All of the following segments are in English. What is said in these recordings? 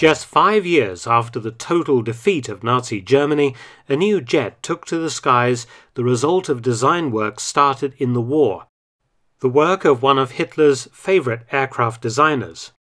Just five years after the total defeat of Nazi Germany, a new jet took to the skies the result of design work started in the war, the work of one of Hitler's favorite aircraft designers.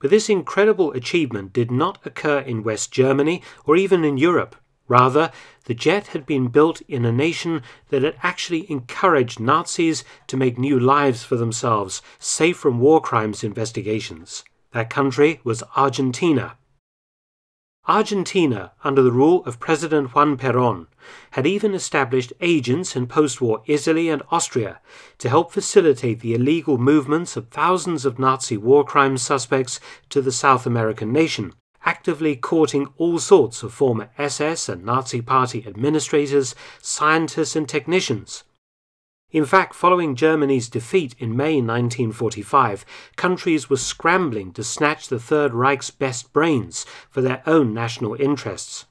But this incredible achievement did not occur in West Germany or even in Europe. Rather, the jet had been built in a nation that had actually encouraged Nazis to make new lives for themselves, safe from war crimes investigations. That country was Argentina. Argentina, under the rule of President Juan Perón, had even established agents in post war Italy and Austria to help facilitate the illegal movements of thousands of Nazi war crime suspects to the South American nation, actively courting all sorts of former SS and Nazi Party administrators, scientists, and technicians. In fact, following Germany's defeat in May 1945, countries were scrambling to snatch the Third Reich's best brains for their own national interests.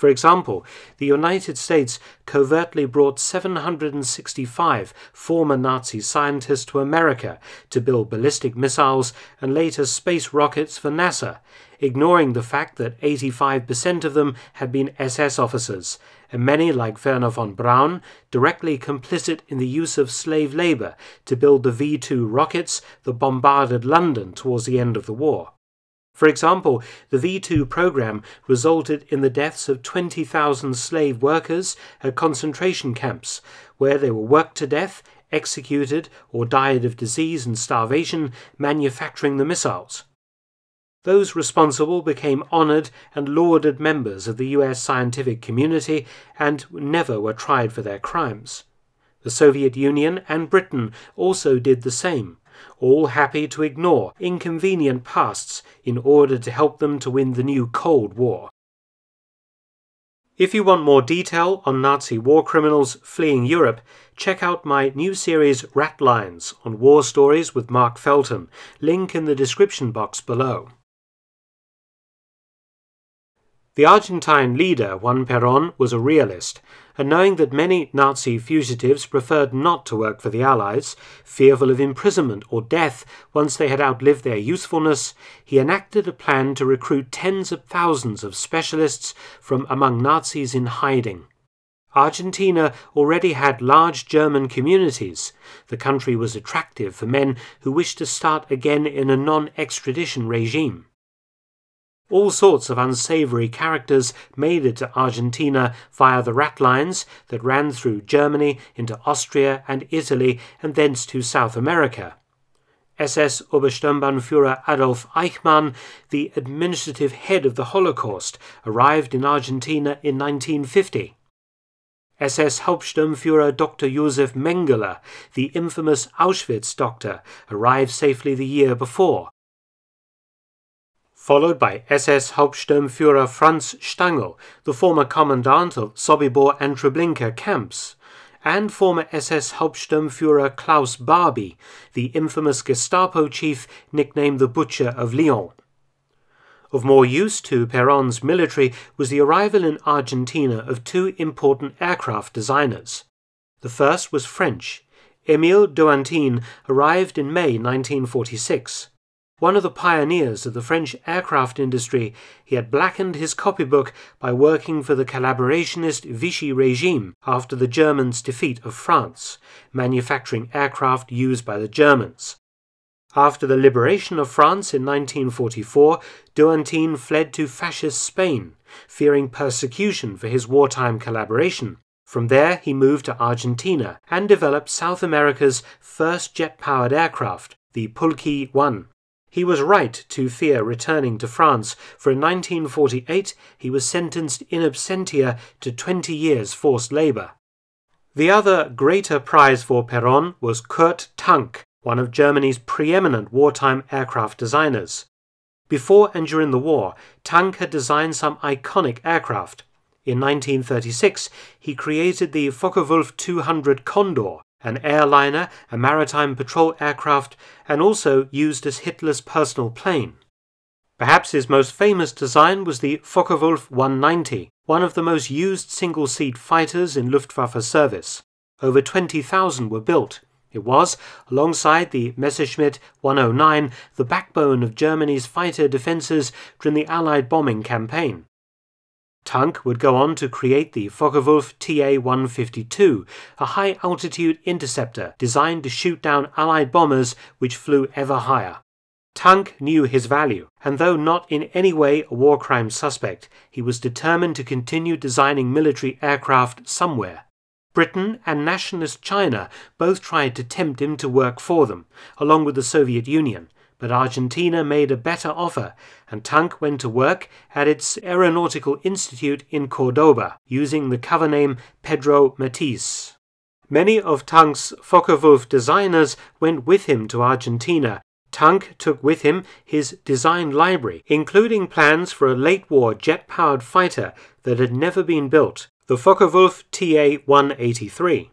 For example, the United States covertly brought 765 former Nazi scientists to America to build ballistic missiles and later space rockets for NASA, ignoring the fact that 85% of them had been SS officers, and many, like Wernher von Braun, directly complicit in the use of slave labor to build the V 2 rockets that bombarded London towards the end of the war. For example, the V 2 program resulted in the deaths of 20,000 slave workers at concentration camps, where they were worked to death, executed, or died of disease and starvation manufacturing the missiles. Those responsible became honored and lauded members of the US scientific community and never were tried for their crimes. The Soviet Union and Britain also did the same, all happy to ignore inconvenient pasts in order to help them to win the new Cold War. If you want more detail on Nazi war criminals fleeing Europe, check out my new series Ratlines on war stories with Mark Felton, link in the description box below. The Argentine leader, Juan Perón, was a realist, and knowing that many Nazi fugitives preferred not to work for the Allies, fearful of imprisonment or death once they had outlived their usefulness, he enacted a plan to recruit tens of thousands of specialists from among Nazis in hiding. Argentina already had large German communities. The country was attractive for men who wished to start again in a non extradition regime. All sorts of unsavory characters made it to Argentina via the rat lines that ran through Germany into Austria and Italy and thence to South America. SS Obersturmbannführer Adolf Eichmann, the administrative head of the Holocaust, arrived in Argentina in 1950. SS Hauptsturmführer Dr. Josef Mengele, the infamous Auschwitz doctor, arrived safely the year before followed by SS Hauptsturmführer Franz Stangl, the former commandant of Sobibor and Treblinka camps, and former SS Hauptsturmführer Klaus Barbie, the infamous Gestapo chief nicknamed the Butcher of Lyon. Of more use to Perón's military was the arrival in Argentina of two important aircraft designers. The first was French. Émile Dewoitine arrived in May 1946. One of the pioneers of the French aircraft industry, he had blackened his copybook by working for the collaborationist Vichy regime after the Germans' defeat of France, manufacturing aircraft used by the Germans. After the liberation of France in 1944, Dewoitine fled to fascist Spain, fearing persecution for his wartime collaboration. From there, he moved to Argentina and developed South America's first jet powered aircraft, the Pulqui 1. He was right to fear returning to France, for in 1948 he was sentenced in absentia to 20 years forced labour. The other greater prize for Perón was Kurt Tank, one of Germany's preeminent wartime aircraft designers. Before and during the war, Tank had designed some iconic aircraft. In 1936, he created the Focke-Wulf 200 Condor, an airliner, a maritime patrol aircraft, and also used as Hitler's personal plane. Perhaps his most famous design was the Focke-Wulf 190, one of the most used single-seat fighters in Luftwaffe service. Over 20,000 were built. It was, alongside the Messerschmitt 109, the backbone of Germany's fighter defences during the Allied bombing campaign. Tank would go on to create the Focke-Wulf TA-152, a high-altitude interceptor designed to shoot down Allied bombers which flew ever higher. Tank knew his value, and though not in any way a war crime suspect, he was determined to continue designing military aircraft somewhere. Britain and nationalist China both tried to tempt him to work for them, along with the Soviet Union, but Argentina made a better offer, and Tank went to work at its Aeronautical Institute in Cordoba, using the cover name Pedro Matthies. Many of Tank's Focke-Wulf designers went with him to Argentina Tank took with him his design library, including plans for a late war jet powered fighter that had never been built, the Focke-Wulf TA 183.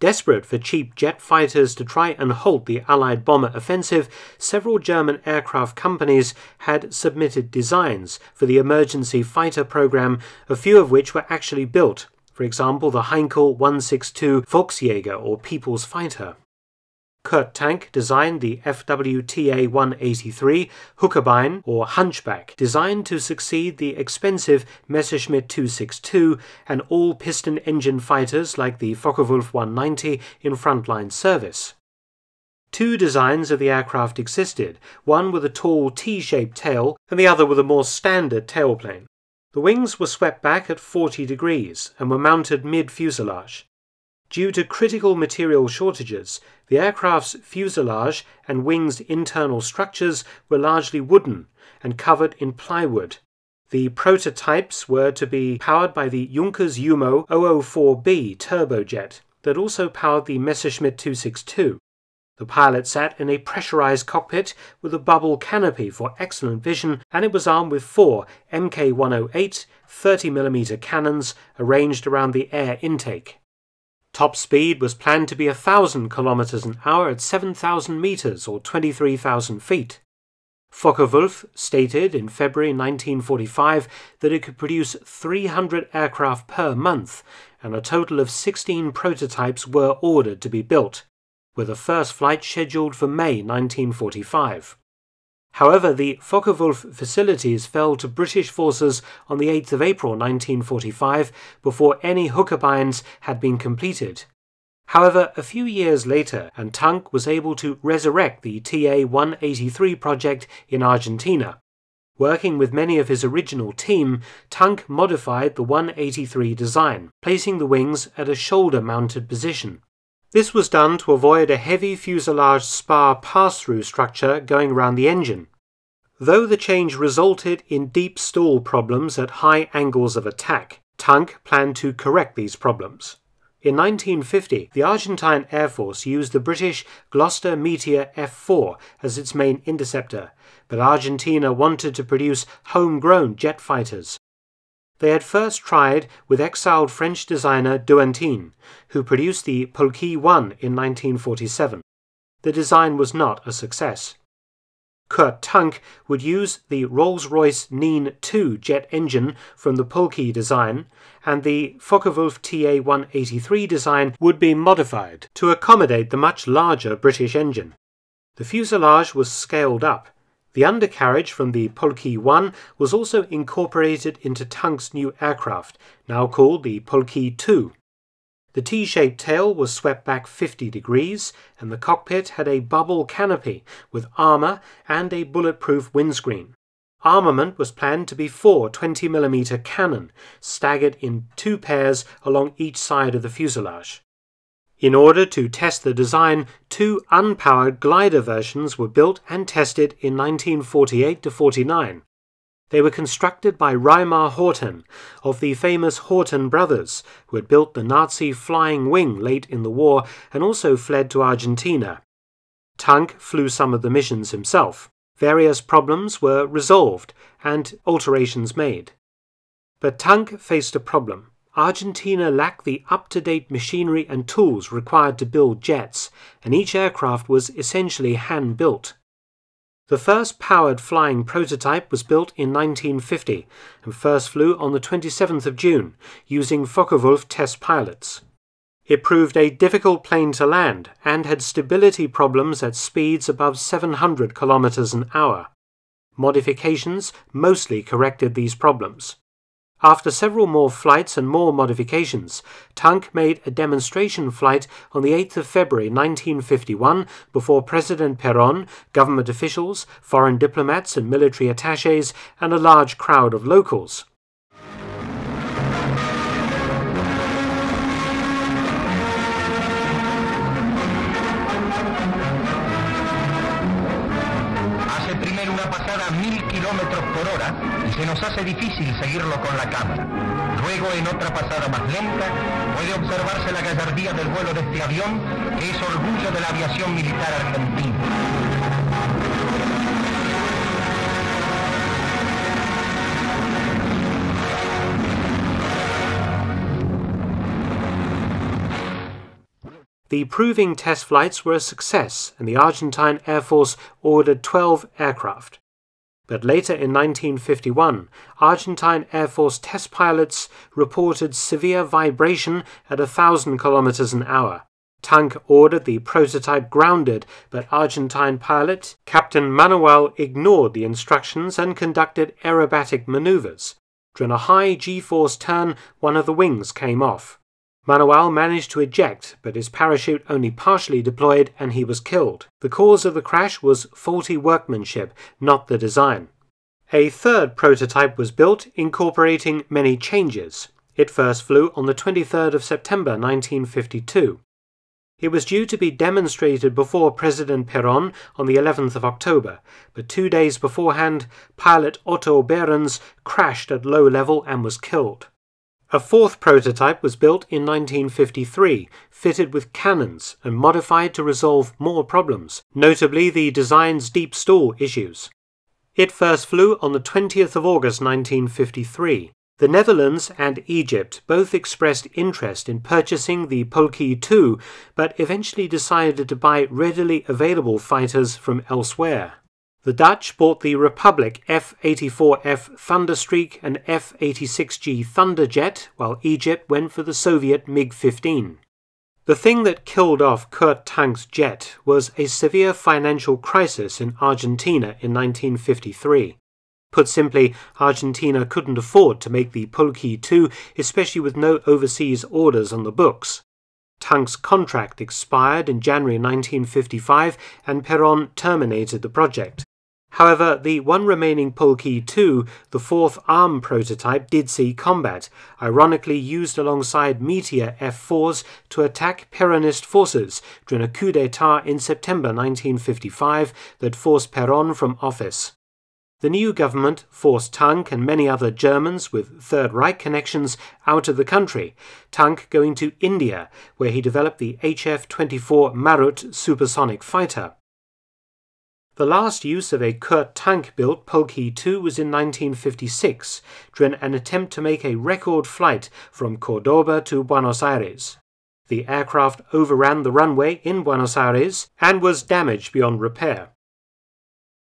Desperate for cheap jet fighters to try and halt the Allied bomber offensive, several German aircraft companies had submitted designs for the emergency fighter program, a few of which were actually built. For example, the Heinkel 162 Volksjäger or People's Fighter. Kurt Tank designed the FWTA 183 Huckebein or Hunchback, designed to succeed the expensive Messerschmitt 262 and all piston engine fighters like the Focke-Wulf 190 in frontline service. Two designs of the aircraft existed, one with a tall T-shaped tail and the other with a more standard tailplane. The wings were swept back at 40 degrees and were mounted mid-fuselage. Due to critical material shortages, the aircraft's fuselage and wings' internal structures were largely wooden and covered in plywood. The prototypes were to be powered by the Junkers Jumo 004B turbojet that also powered the Messerschmitt 262. The pilot sat in a pressurized cockpit with a bubble canopy for excellent vision, and it was armed with four Mk 108 30mm cannons arranged around the air intake. Top speed was planned to be 1,000 kilometers an hour at 7,000 meters or 23,000 feet. Focke-Wulf stated in February 1945 that it could produce 300 aircraft per month, and a total of 16 prototypes were ordered to be built, with a first flight scheduled for May 1945. However, the Focke-Wulf facilities fell to British forces on the 8th of April 1945 before any Huckebeins had been completed. However, a few years later, and Tank was able to resurrect the TA-183 project in Argentina. Working with many of his original team, Tank modified the 183 design, placing the wings at a shoulder-mounted position. This was done to avoid a heavy fuselage spar pass-through structure going around the engine. Though the change resulted in deep stall problems at high angles of attack, Tank planned to correct these problems. In 1950, the Argentine Air Force used the British Gloster Meteor F4 as its main interceptor, but Argentina wanted to produce homegrown jet fighters, they had first tried with exiled French designer Dewoitine, who produced the Pulqui 1 in 1947. The design was not a success. Kurt Tank would use the Rolls-Royce Nene 2 jet engine from the Pulqui design, and the Focke-Wulf TA-183 design would be modified to accommodate the much larger British engine. The fuselage was scaled up, the undercarriage from the Pulqui 1 was also incorporated into Tank's new aircraft, now called the Pulqui 2. The T-shaped tail was swept back 50 degrees, and the cockpit had a bubble canopy with armor and a bulletproof windscreen. Armament was planned to be four 20mm cannon, staggered in two pairs along each side of the fuselage. In order to test the design, two unpowered glider versions were built and tested in 1948 to 49. They were constructed by Reimar Horten of the famous Horten brothers, who had built the Nazi flying wing late in the war and also fled to Argentina. Tank flew some of the missions himself. Various problems were resolved and alterations made. But Tank faced a problem. Argentina lacked the up-to-date machinery and tools required to build jets, and each aircraft was essentially hand-built. The first powered flying prototype was built in 1950 and first flew on the 27th of June using Focke-Wulf test pilots. It proved a difficult plane to land and had stability problems at speeds above 700 kilometers an hour. Modifications mostly corrected these problems. After several more flights and more modifications, Tank made a demonstration flight on the 8th of February 1951 before President Peron, government officials, foreign diplomats and military attaches, and a large crowd of locals. Difícil seguirlo con la cámara. Luego, en otra pasada más lenta, puede observarse la gallardía del vuelo de este avión, que es orgullo de la aviación militar argentina. The proving test flights were a success, and the Argentine Air Force ordered 12 aircraft. But later in 1951, Argentine Air Force test pilots reported severe vibration at 1,000 kilometers an hour. Tank ordered the prototype grounded, but Argentine pilot Captain Manuel ignored the instructions and conducted aerobatic maneuvers. During a high G-force turn, one of the wings came off. Manuel managed to eject, but his parachute only partially deployed and he was killed. The cause of the crash was faulty workmanship, not the design. A third prototype was built, incorporating many changes. It first flew on the 23rd of September 1952. It was due to be demonstrated before President Peron on the 11th of October, but two days beforehand, pilot Otto Behrens crashed at low level and was killed. A fourth prototype was built in 1953, fitted with cannons and modified to resolve more problems, notably the design's deep stall issues. It first flew on the 20th of August 1953. The Netherlands and Egypt both expressed interest in purchasing the Pulqui II, but eventually decided to buy readily available fighters from elsewhere. The Dutch bought the Republic F-84F Thunderstreak and F-86G Thunderjet, while Egypt went for the Soviet MiG-15. The thing that killed off Kurt Tank's jet was a severe financial crisis in Argentina in 1953. Put simply, Argentina couldn't afford to make the Pulqui II, especially with no overseas orders on the books. Tank's contract expired in January 1955 and Peron terminated the project. However, the one remaining Pulqui II, the fourth ARM prototype, did see combat, ironically used alongside Meteor F-4s to attack Peronist forces during a coup d'etat in September 1955 that forced Peron from office. The new government forced Tank and many other Germans with Third Reich connections out of the country, Tank going to India, where he developed the HF-24 Marut supersonic fighter. The last use of a Kurt tank built Pulqui II was in 1956 during an attempt to make a record flight from Cordoba to Buenos Aires. The aircraft overran the runway in Buenos Aires and was damaged beyond repair.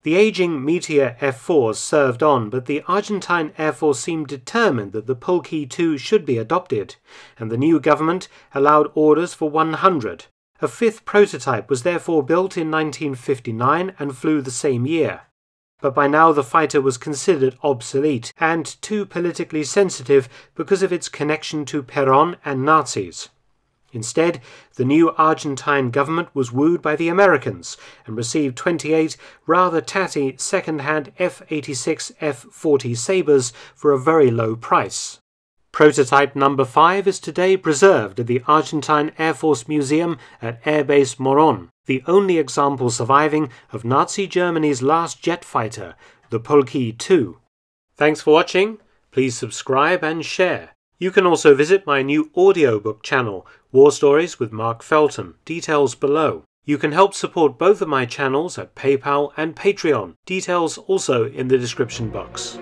The aging Meteor F-4s served on, but the Argentine Air Force seemed determined that the Pulqui II should be adopted, and the new government allowed orders for 100, a fifth prototype was therefore built in 1959 and flew the same year. But by now the fighter was considered obsolete and too politically sensitive because of its connection to Peron and Nazis. Instead, the new Argentine government was wooed by the Americans and received 28 rather tatty second-hand F-86 F-40 Sabres for a very low price. Prototype number 5 is today preserved at the Argentine Air Force Museum at Airbase Moron, the only example surviving of Nazi Germany's last jet fighter, the Pulqui II. Thanks for watching. Please subscribe and share. You can also visit my new audiobook channel, War Stories with Mark Felton. Details below. You can help support both of my channels at PayPal and Patreon. Details also in the description box.